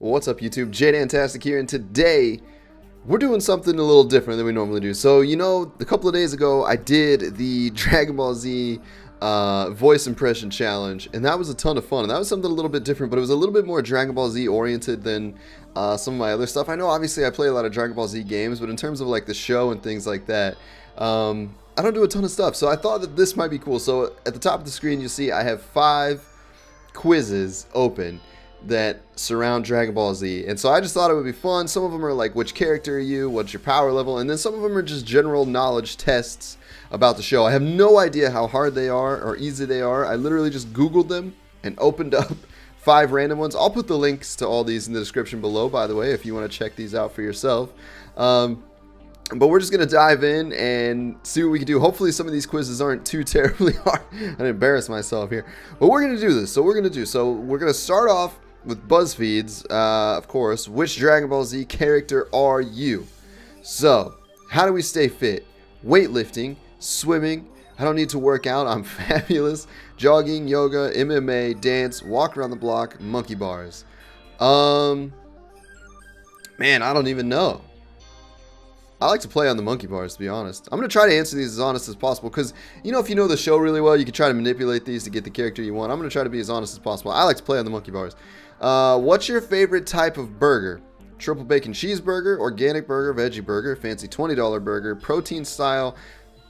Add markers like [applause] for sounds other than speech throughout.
What's up YouTube? jDantastic here and today we're doing something a little different than we normally do. So you know, a couple of days ago I did the [laughs] Dragon Ball Z uh, voice impression challenge and that was a ton of fun. And that was something a little bit different, but it was a little bit more Dragon Ball Z oriented than uh, some of my other stuff. I know obviously I play a lot of Dragon Ball Z games, but in terms of like the show and things like that, um, I don't do a ton of stuff. So I thought that this might be cool. So at the top of the screen you see I have five quizzes open that surround Dragon Ball Z. And so I just thought it would be fun. Some of them are like, which character are you? What's your power level? And then some of them are just general knowledge tests about the show. I have no idea how hard they are or easy they are. I literally just Googled them and opened up [laughs] five random ones. I'll put the links to all these in the description below, by the way, if you want to check these out for yourself. Um, but we're just going to dive in and see what we can do. Hopefully some of these quizzes aren't too [laughs] terribly hard. [laughs] I embarrass myself here. But we're going to do this. So we're going to do. So we're going to start off with BuzzFeed's, uh, of course, which Dragon Ball Z character are you? So, how do we stay fit? Weightlifting, swimming, I don't need to work out, I'm [laughs] fabulous, jogging, yoga, MMA, dance, walk around the block, monkey bars. Um, man, I don't even know. I like to play on the monkey bars, to be honest. I'm going to try to answer these as honest as possible because, you know, if you know the show really well, you can try to manipulate these to get the character you want. I'm going to try to be as honest as possible. I like to play on the monkey bars. Uh, what's your favorite type of burger? Triple bacon cheeseburger, organic burger, veggie burger, fancy $20 burger, protein style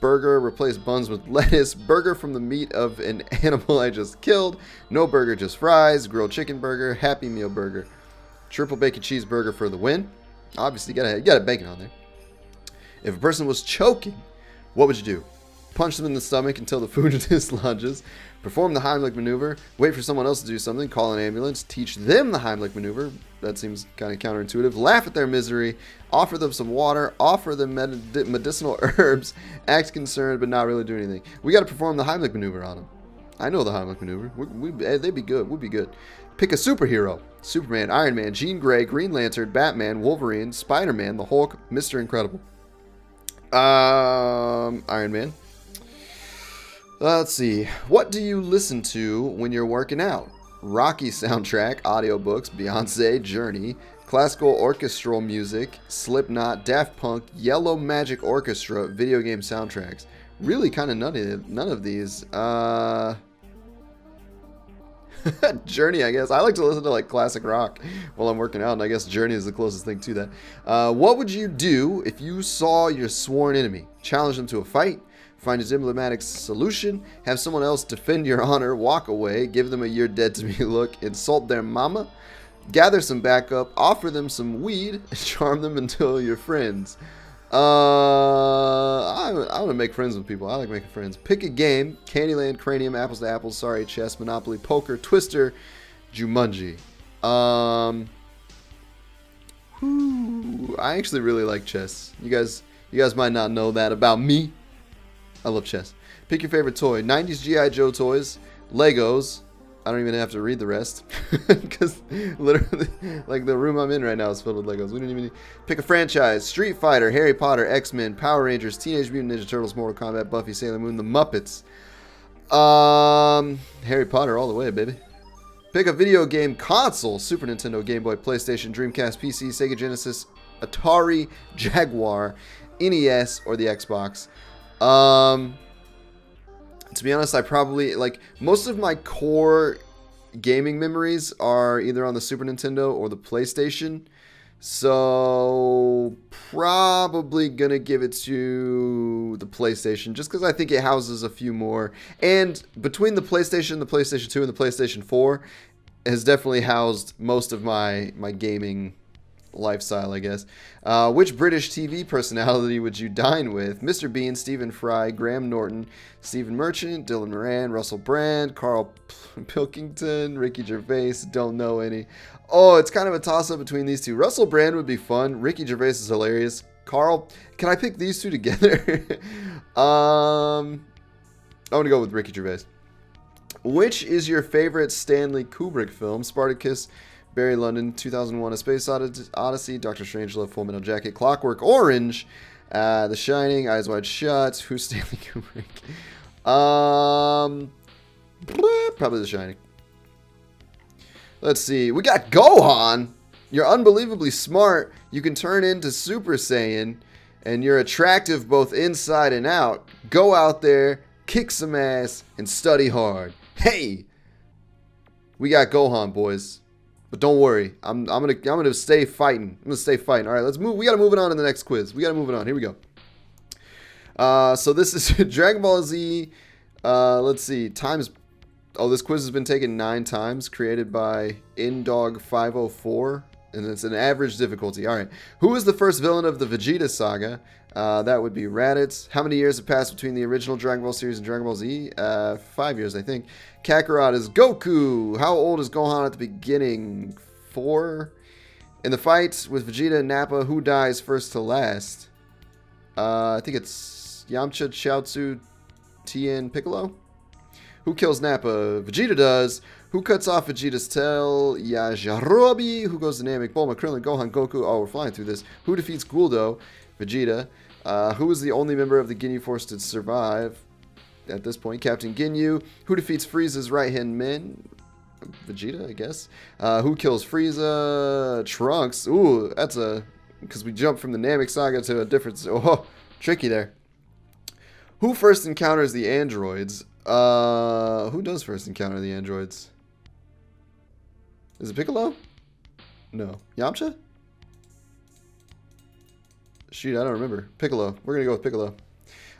burger, replace buns with [laughs] lettuce, burger from the meat of an [laughs] animal I just killed, no burger, just fries, grilled chicken burger, happy meal burger, triple bacon cheeseburger for the win. Obviously, you gotta, gotta bacon on there. If a person was choking, what would you do? Punch them in the stomach until the [laughs] food [laughs] dislodges, perform the Heimlich maneuver, wait for someone else to do something, call an ambulance, teach them the Heimlich maneuver. That seems kind of counterintuitive. Laugh at their misery, offer them some water, offer them med medicinal [laughs] herbs, act concerned but not really do anything. We got to perform the Heimlich maneuver on them. I know the Heimlich maneuver. We, we, eh, they'd be good. We'd be good. Pick a superhero. Superman, Iron Man, Jean Grey, Green Lantern, Batman, Wolverine, Spider-Man, the Hulk, Mr. Incredible. Um, Iron Man. Let's see. What do you listen to when you're working out? Rocky [laughs] soundtrack, audiobooks, Beyonce, Journey, classical orchestral music, Slipknot, Daft Punk, Yellow Magic Orchestra, video game soundtracks. Really kind of none of, none of these. Uh, [laughs] Journey, I guess. I like to listen to like classic rock while I'm working out, and I guess Journey is the closest thing to that. Uh, what would you do if you saw your sworn enemy? Challenge them to a fight, find a diplomatic solution, have someone else defend your [laughs] honor, walk away, give them a you're dead to me [laughs] look, insult their mama, gather some backup, offer them some weed, charm them until you're friends. Uh, I, want to make friends with people. I like making friends. Pick a game: Candyland, Cranium, Apples to Apples, Sorry, Chess, Monopoly, Poker, Twister, Jumanji. Um, I actually really like chess. You guys, you guys might not know that about me. I love chess. Pick your favorite toy: 90s GI Joe toys, Legos, I don't even have to read the rest [laughs] because literally, like the room I'm in right now is filled with Legos. We didn't even need... pick a franchise: Street Fighter, Harry Potter, X Men, Power Rangers, Teenage Mutant Ninja Turtles, Mortal Kombat, Buffy, Sailor Moon, The Muppets. Um, Harry Potter all the way, baby. Pick a video game console: Super Nintendo, Game Boy, PlayStation, Dreamcast, PC, Sega Genesis, Atari, Jaguar, NES, or the Xbox. Um, to be honest, I probably like most of my core gaming memories are either on the Super Nintendo or the PlayStation. So probably gonna give it to the PlayStation just because I think it houses a few more. And between the PlayStation, the PlayStation 2, and the PlayStation 4, has definitely housed most of my my gaming lifestyle, I guess. Uh, which British TV personality would you dine with? Mr. Bean, Stephen Fry, Graham Norton, Stephen Merchant, Dylan Moran, Russell Brand, Carl Pilkington, Ricky Gervais, don't know any. Oh, it's kind of a toss-up between these two. Russell Brand would be fun. Ricky Gervais is hilarious. Carl, can I pick these two together? [laughs] um, I'm going to go with Ricky Gervais. Which is your favorite Stanley Kubrick film? Spartacus, Barry Lyndon, 2001: A Space Odyssey, Doctor Strangelove, Full Metal Jacket, Clockwork Orange, uh, The Shining, Eyes Wide Shut. Who's Stanley [laughs] Kubrick? Um, probably The Shining. Let's see. We got Gohan. You're unbelievably smart. You can turn into Super Saiyan, and you're attractive both inside and out. Go out there, kick some ass, and study hard. Hey, we got Gohan, boys. But don't worry, I'm, I'm gonna I'm gonna stay fighting. I'm gonna stay fighting. All right, let's move. We gotta move it on to the next quiz. We gotta move it on. Here we go. Uh, so this is [laughs] Dragon Ball Z. Uh, let's see. Times. Oh, this quiz has been taken nine times. Created by Indog504. And it's an average difficulty. All right. Who is the first villain of the Vegeta saga? Uh, that would be Raditz. How many years have passed between the original Dragon Ball series and Dragon Ball Z? Uh, five years, I think. Kakarot is Goku. How old is Gohan at the beginning? Four. In the fight with Vegeta and Nappa, who dies first to last? Uh, I think it's Yamcha, Chiaotzu, Tien, Piccolo. Who kills Nappa? Vegeta does. Who cuts off Vegeta's tail? Yajirobe. Who goes to Namek? Bulma, Krillin, Gohan, Goku. Oh, we're flying through this. Who defeats Guldo? Vegeta. Uh, who is the only member of the Ginyu Force to survive? At this point, Captain Ginyu. Who defeats Frieza's right-hand men? Vegeta, I guess. Uh, who kills Frieza? Trunks. Ooh, that's a... Because we jumped from the Namek Saga to a different... Oh, tricky there. Who first encounters the androids? Uh, who does first encounter the androids? Is it Piccolo? No. Yamcha? Shoot, I don't remember. Piccolo. We're going to go with Piccolo.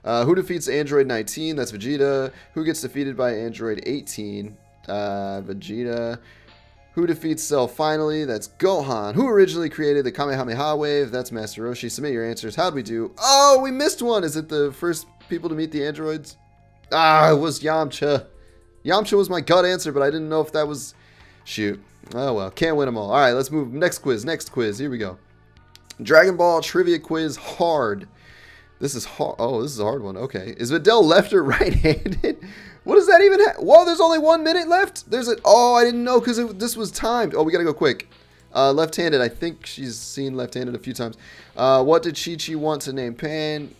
Uh, who defeats Android 19? That's Vegeta. Who gets defeated by Android 18? Uh, Vegeta. Who defeats Cell finally? That's Gohan. Who originally created the Kamehameha wave? That's Master Roshi. Submit your answers. How'd we do? Oh, we missed one. Is it the first people to meet the androids? Ah, it was Yamcha. Yamcha was my gut answer, but I didn't know if that was... Shoot. Oh, well. Can't win them all. All right, let's move. Next quiz. Next quiz. Here we go. Dragon Ball Trivia Quiz Hard. This is hard. Oh, this is a hard one. Okay. Is Videl left or [laughs] right-handed? What does that even have? Whoa, there's only one minute left? There's a... Oh, I didn't know because this was timed. Oh, we got to go quick. Uh, left-handed. I think she's seen left-handed a few times. Uh, what did Chi-Chi want to name Pan?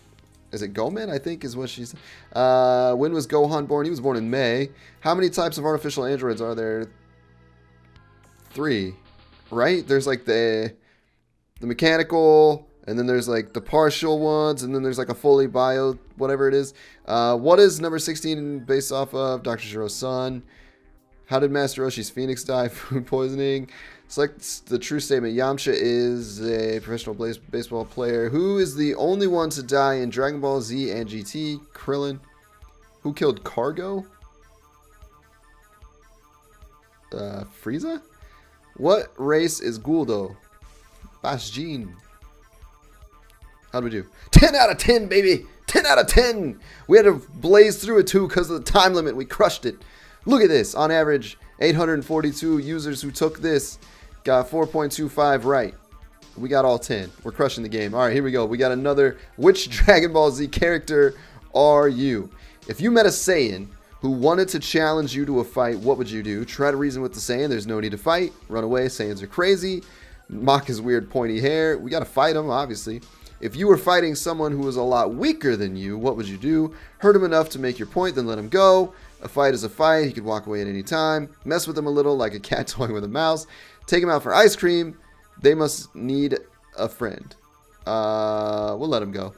Is it Goman? I think is what she said. Uh, when was Gohan born? He was born in May. How many types of artificial androids are there? Three, right? There's like the the mechanical, and then there's like the partial ones, and then there's like a fully bio, whatever it is. Uh, what is number 16 based off of? Dr. Gero's son. How did Master Roshi's Phoenix die? [laughs] Food poisoning. Select the true statement. Yamcha is a professional baseball player. Who is the only one to die in Dragon Ball Z and GT? Krillin. Who killed Cargo? Uh, Frieza? What race is Guldo? Basjin. How'd we do? 10 out of 10, baby! 10 out of 10! We had to blaze through it too because of the time limit. We crushed it. Look at this. On average, 842 users who took this got 4.25 right. We got all 10. We're crushing the game. All right, here we go. We got another. Which [laughs] Dragon Ball Z character are you? If you met a Saiyan who wanted to challenge you to a fight, what would you do? Try to reason with the Saiyan. There's no need to fight. Run away. Saiyans are crazy. Mock his weird pointy hair. We got to fight him, obviously. If you were fighting someone who was a lot weaker than you, what would you do? Hurt him enough to make your point, then let him go. A fight is a fight. He could walk away at any time. Mess with him a little like a cat [laughs] toying with a mouse. Take him out for ice cream. They must need a friend. Uh, we'll let him go.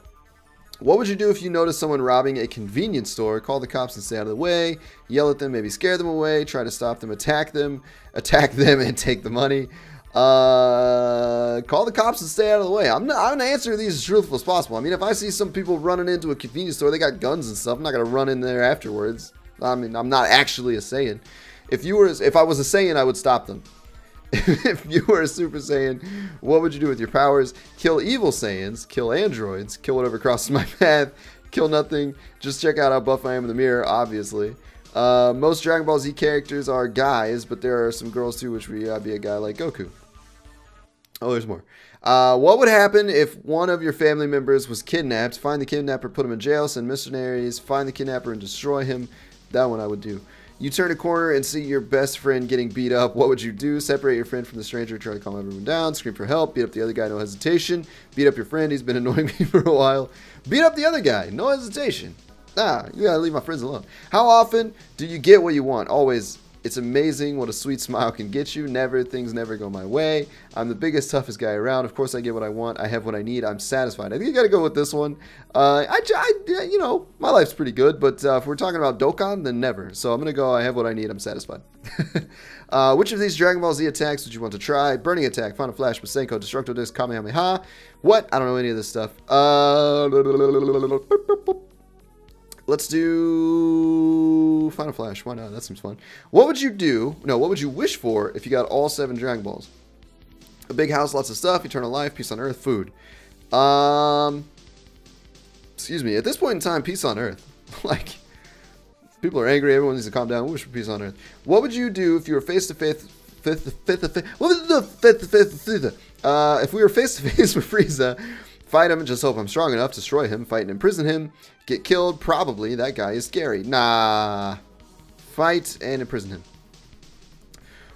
What would you do if you notice someone robbing a convenience store? Call the cops and stay out of the way. Yell at them, maybe scare them away. Try to stop them, attack them, attack [laughs] them, and take the money. Uh, call the cops and stay out of the way. I'm not. I'm gonna answer these as truthful as possible. I mean, if I see some people running into a convenience store, they got guns and stuff. I'm not gonna run in there afterwards. I mean, I'm not actually a Saiyan. If you were, if I was a Saiyan, I would stop them. [laughs] if you were a Super Saiyan, what would you do with your powers? Kill evil Saiyans, kill androids, kill whatever crosses my [laughs] path, kill nothing. Just check out how buff I am in the mirror, obviously. Uh, most Dragon Ball Z characters are guys, but there are some girls too, which would uh, be a guy like Goku. Oh, there's more. Uh, what would happen if one of your family members was kidnapped? Find the kidnapper, put him in jail, send missionaries, find the kidnapper and destroy him. That one I would do. You turn a corner and see your best friend getting beat up. What would you do? Separate your friend from the stranger, try to calm everyone down, scream for help, beat up the other guy, no hesitation. Beat up your friend, he's been [laughs] annoying me for a while. Beat up the other guy, no hesitation. Ah, you gotta leave my friends alone. How often do you get what you want? Always It's amazing what a sweet smile can get you. Never, things never go my way. I'm the biggest, toughest guy around. Of course, I get what I want. I have what I need. I'm satisfied. I think you got to go with this one. Uh, I, I, you know, my life's pretty good, but uh, if we're talking about Dokkan, then never. So I'm gonna go. I have what I need. I'm satisfied. [laughs] uh, which of these Dragon Ball Z attacks would you want to try? Burning Attack, Final Flash, Masenko, Destructo Disc, Kamehameha. What? I don't know any of this stuff. Uh, [laughs] Let's do Final Flash. Why not? That seems fun. What would you do? No, what would you wish for if you got all seven Dragon Balls? A big house, lots of stuff, eternal life, peace on earth, food. Um, excuse me. At this point in time, peace on earth. [laughs] like, people are angry. Everyone needs to calm down. We wish for peace on earth. What would you do if you were face to face? Fifth, fifth, fifth, what was the fifth, fifth, fifth? Uh, if we were face to face [laughs] with Frieza, fight him just hope I'm strong enough destroy him, fight and imprison him, get killed, probably. That guy is scary. Nah. Fight and imprison him.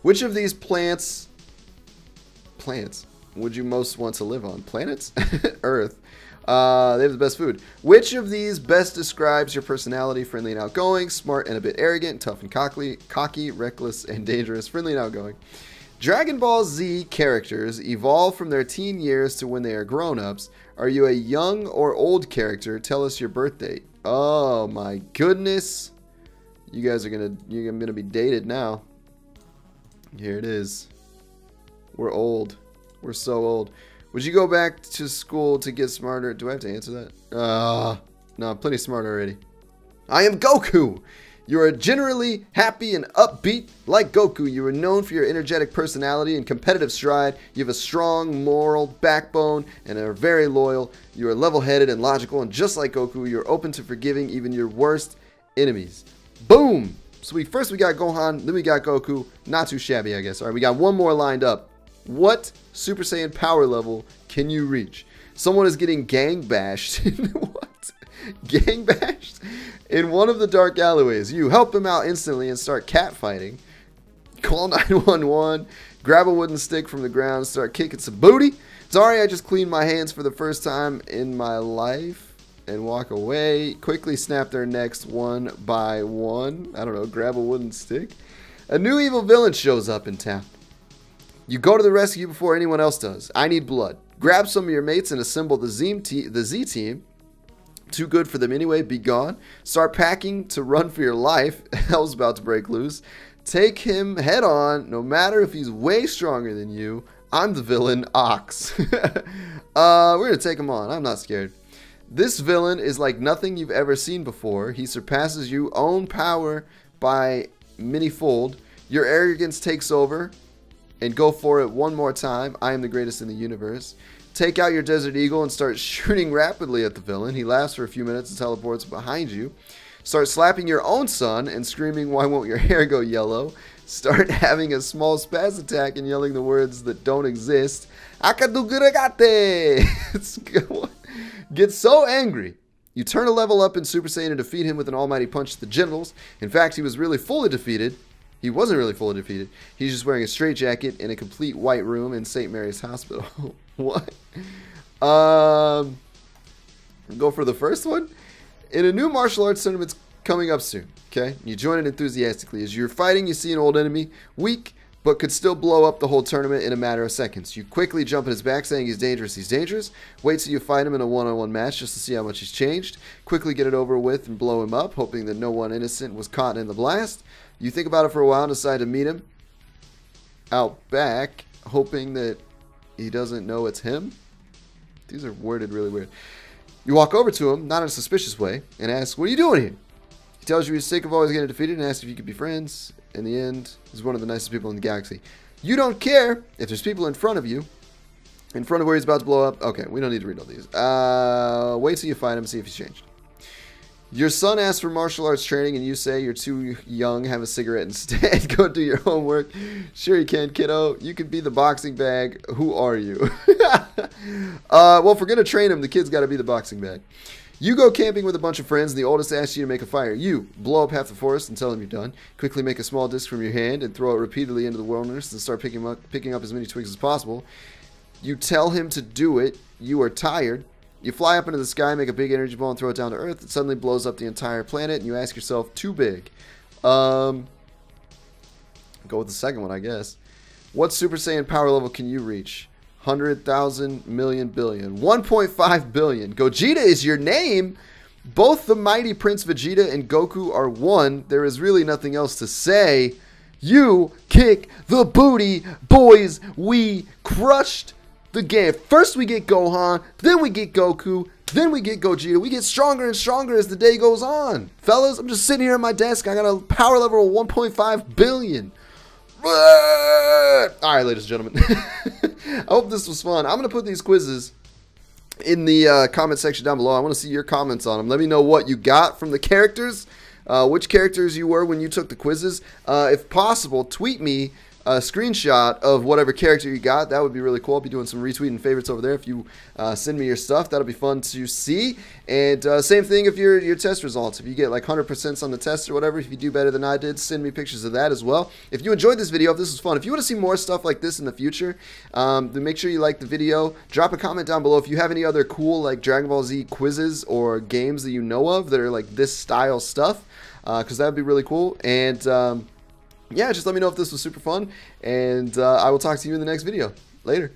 Which of these plants plants would you most want to live on? Planets? [laughs] Earth. Uh, they have the best food. Which of these best describes your personality? Friendly and outgoing, smart and a bit arrogant, tough and cocky, cocky, reckless and dangerous, friendly and outgoing. Dragon Ball Z characters evolve from their teen years to when they are grown-ups. Are you a young or old character? Tell us your birth date. Oh my goodness. You guys are gonna you're gonna be dated now. Here it is. We're old. We're so old. Would you go back to school to get smarter? Do I have to answer that? Uh no, I'm plenty smart already. I am Goku! You are generally happy and upbeat. Like Goku, you are known for your energetic personality and competitive stride. You have a strong moral backbone and are very loyal. You are level headed and logical, and just like Goku, you're open to forgiving even your worst enemies. Boom! So we first we got Gohan, then we got Goku. Not too shabby, I guess. All right, we got one more lined up. What Super Saiyan power level can you reach? Someone is getting gang bashed. [laughs] what? [laughs] Gang bashed? in one of the dark alleyways. You help him out instantly and start catfighting. Call 911, grab a wooden stick from the ground, start kicking some booty. Sorry, I just cleaned my hands for the first time in my life and walk away. Quickly snap their necks one by one. I don't know, grab a wooden stick. A new evil villain shows up in town. You go to the rescue before anyone else does. I need blood. Grab some of your mates and assemble the Z, the Z team too good for them anyway. Be gone. Start packing to run for your life. [laughs] Hell's about to break loose. Take him head on, no matter if he's way stronger than you. I'm the villain, Ox. [laughs] uh, we're to take him on. I'm not scared. This villain is like nothing you've ever seen before. He surpasses you own power by many fold. Your arrogance takes over. And go for it one more time. I am the greatest in the universe. Take out your Desert Eagle and start [laughs] shooting rapidly at the villain. He laughs for a few minutes and teleports behind you. Start slapping your own son and screaming, Why won't your [laughs] hair go yellow? Start [laughs] having a small spaz attack and yelling the words that don't exist. Akaduguragate! Get so angry. You turn a level up in Super Saiyan and defeat him with an almighty punch to the genitals. In fact, he was really fully defeated. He wasn't really fully defeated. He's just wearing a straitjacket in a complete white room in St. Mary's Hospital. [laughs] what? Um, go for the first one. In a new martial arts tournament coming up soon, okay? You join it enthusiastically. As you're fighting, you see an old enemy, weak, but could still blow up the whole tournament in a matter of seconds. You quickly jump at his back saying he's dangerous, he's dangerous. Wait till you fight him in a one-on-one match just to see how much he's changed. Quickly get it over with and blow him up, hoping that no one innocent was caught in the blast. You think about it for a while and decide to meet him out back, hoping that he doesn't know it's him. These are worded really weird. You walk over to him, not in a suspicious way, and ask, What are you doing here? He tells you he's sick of always getting defeated and asks if you could be friends. In the end, he's one of the nicest people in the galaxy. You don't care if there's people in front of you, in front of where he's about to blow up. Okay, we don't need to read all these. Uh, wait till you find him, see if he's changed. Your son asks for martial arts training, and you say you're too young. Have a cigarette instead. [laughs] Go do your homework. Sure, you can, kiddo. You can be the boxing bag. Who are you? [laughs] uh, well, if we're gonna train him, the kid's got to be the boxing bag. You go camping with a bunch of friends, and the oldest asks you to make a fire. You blow up half the forest and tell him you're done. Quickly make a small disc from your hand and throw it repeatedly into the wilderness and start picking up, picking up as many twigs as possible. You tell him to do it. You are tired. You fly up into the sky, make a big energy ball, and throw it down to Earth. It suddenly blows up the entire planet, and you ask yourself, too big. Um, Go with the second one, I guess. What Super Saiyan power level can you reach? 100,000 million billion. 1.5 billion. Gogeta is your name. Both the mighty Prince Vegeta and Goku are one. There is really nothing else to say. You kick the booty, boys. We crushed the game. First we get Gohan, then we get Goku, then we get Gogeta. We get stronger and stronger as the day goes on. Fellas, I'm just sitting here at my desk. I got a power level of 1.5 billion. All right, ladies and gentlemen. [laughs] I hope this was fun. I'm going to put these quizzes in the uh, comment section down below. I want to see your comments on them. Let me know what you got from the characters, uh, which characters you were when you took the quizzes. Uh, if possible, tweet me a screenshot of whatever character you got. That would be really cool. I'll be doing some retweeting favorites over there. If you uh, send me your stuff, that'll be fun to see. And uh, same thing if your your test results. If you get like 100% on the test or whatever, if you do better than I did, send me pictures of that as well. If you enjoyed this video, if this was fun, if you want to see more stuff like this in the future, um, then make sure you like the video. Drop a comment down below if you have any other cool like Dragon Ball Z quizzes or games that you know of that are like this style stuff, because uh, that would be really cool. And um, yeah, just let me know if this was super fun, and uh, I will talk to you in the next video. Later.